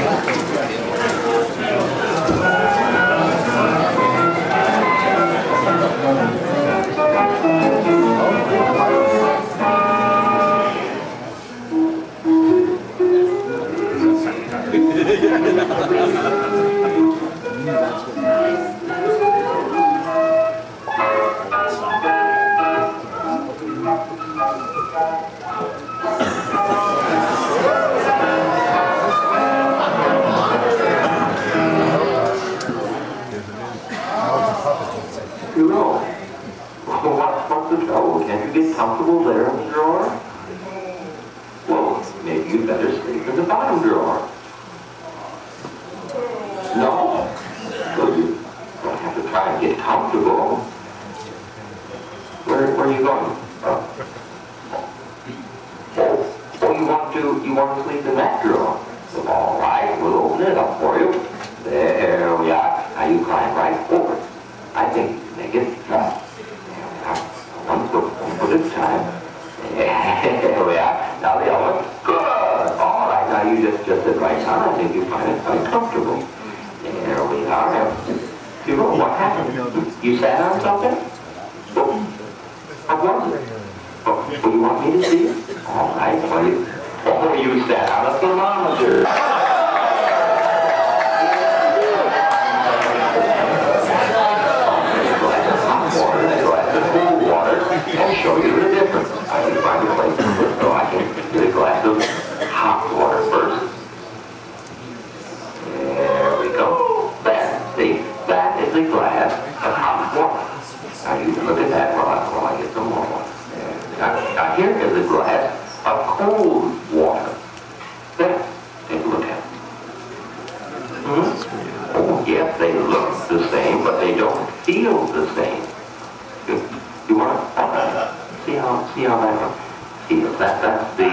Obrigado. Want to, clean the drawer? Well, all right, we'll open it up for you. There we are. Now you climb right over. I think make it. Now, one foot, one foot at a time. There we are. Now the other. Good. All right. Now you just just sit right down. I think you find it quite comfortable. There we are. You know what happened? You sat on something? Oh, what was it? Oh, well, you want me to see it? All right. Well, you, oh, you sat on a thermometer. and show you the difference. I can find a place to put so I can get a glass of hot water first. There we go. That, see, that is a glass of hot water. Now you can look at that while I, while I get some more water. Now, now here is a glass of cold water. There, take a look at it. Hmm? Oh, yes, they look the same, but they don't feel the same. You, you want to uh, see how see how that feels? That that's the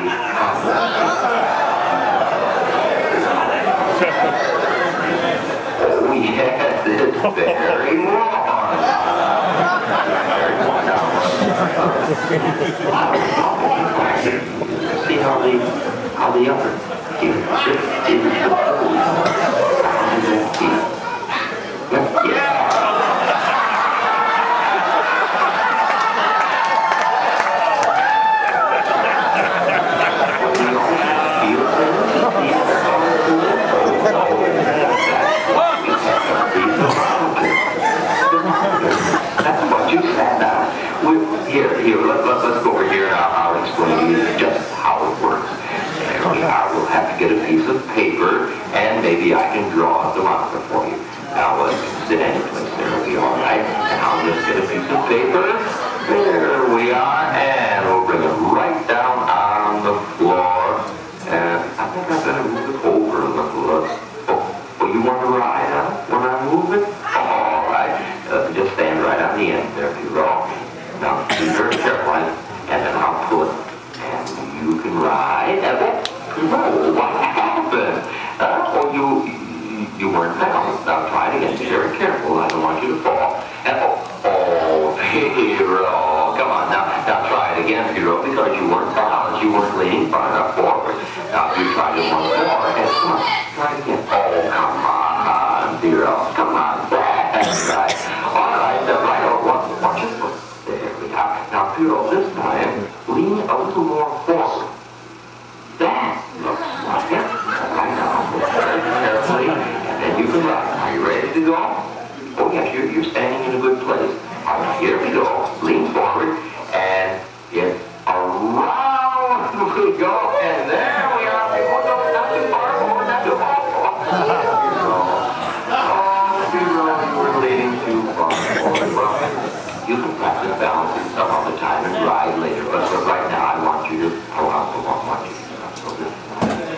very now. See how the how the other feels. It is the cold. Yeah. That's what you said now. We, here, here, let, let, let's go over here and I'll, I'll explain to you just how it works. There we are. We'll have to get a piece of paper and maybe I can draw a thermometer for you. Now, let's sit any place. There we are, right? And I'll just get a piece of paper. There we are. You- weren't balanced. Now try it again. Be very careful. I don't want you to fall. And, oh, oh, Pierrot. Come on. Now, now try it again, Pierrot, because you weren't balanced. You weren't leaning far enough forward. Now, you try it more, and come on. Try it again. Go? Oh yes, you're, you're standing in a good place. Here we go. Lean forward, and it's around we go, and there we are. Oh, no, not too far not too far. Oh, you know, you were leaning too far. You can practice balancing some other time and ride later, but for right now, I want you to, I want, I want, want so this,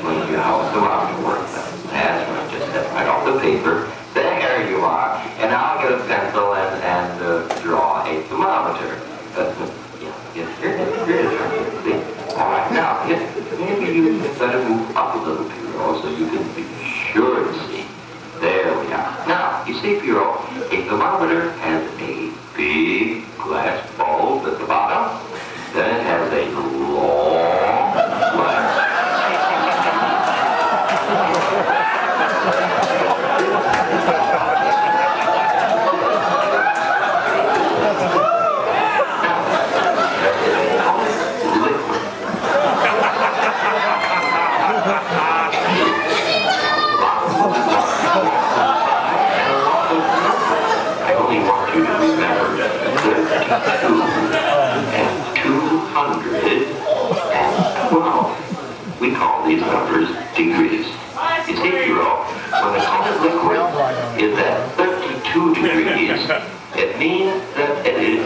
when you how the round works. That's right, just step right off the paper. only want you to remember fifty-two and two hundred and twelve. We call these numbers degrees. You see, Pierrot, when the color liquid is at 32 degrees, it means that it is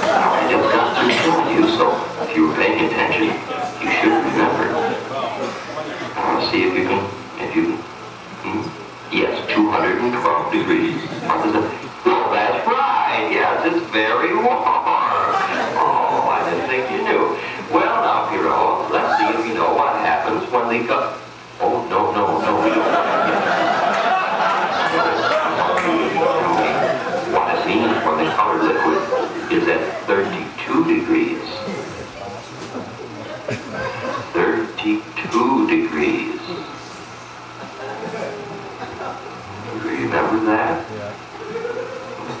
see if you can, if you, hmm? yes, 212 degrees. Well, that's right. Yes, it's very warm. Oh, I didn't think you knew. Well, now, Pierrot, let's see if you know what happens when the cup. Oh, no, no, no, we don't. What I means for the color liquid is at 32 degrees. 32 degrees.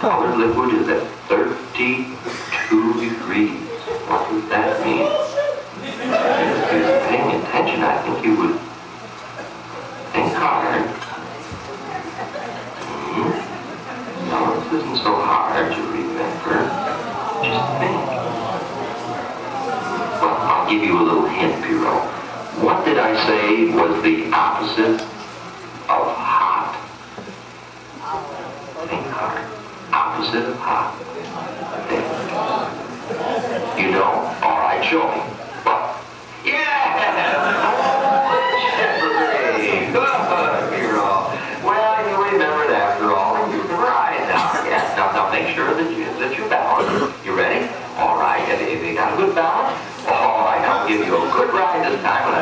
color liquid is at 32 degrees. What does that mean? the time